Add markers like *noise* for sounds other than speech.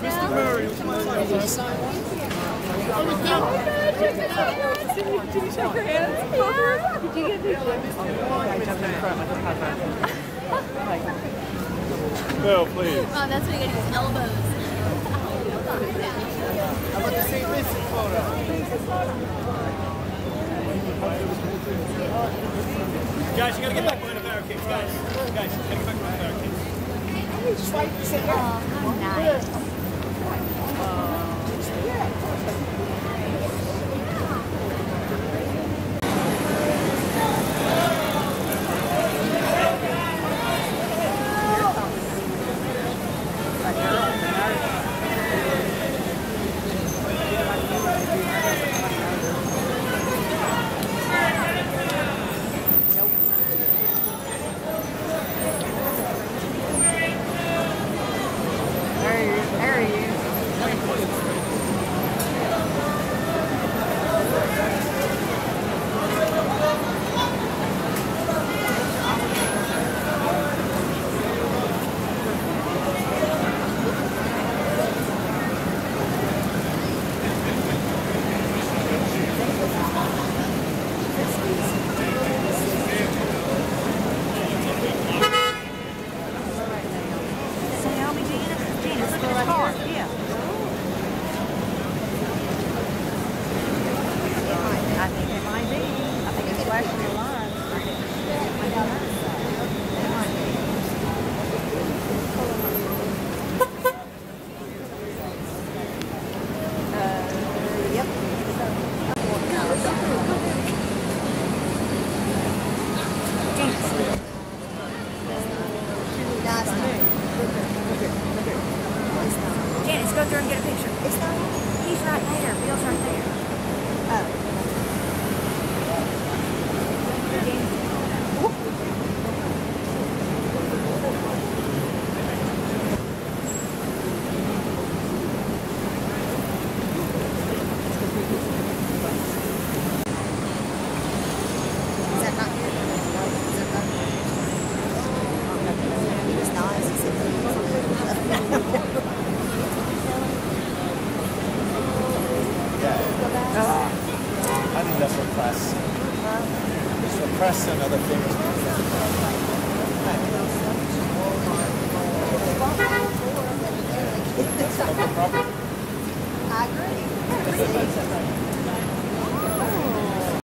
Mr. Murray, what's my name? Yeah. Did you get picture? I jumped in front. I just had. No, please. Oh, that's when you gotta use elbows. How about the St. Vincent photo? Guys, you gotta get back behind the barricades, guys. Guys, you gotta get back behind the barricades. Oh, how nice. go and get a picture. It's not. press. Just press and other things. *laughs* That's. I agree. *laughs*